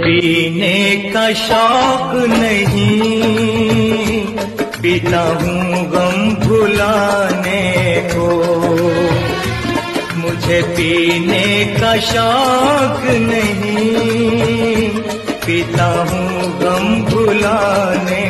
पीने का शौक नहीं। पीता हूँ गम भुलाने को। मुझे पीने का शौक नहीं। पीता हूँ गम भुलाने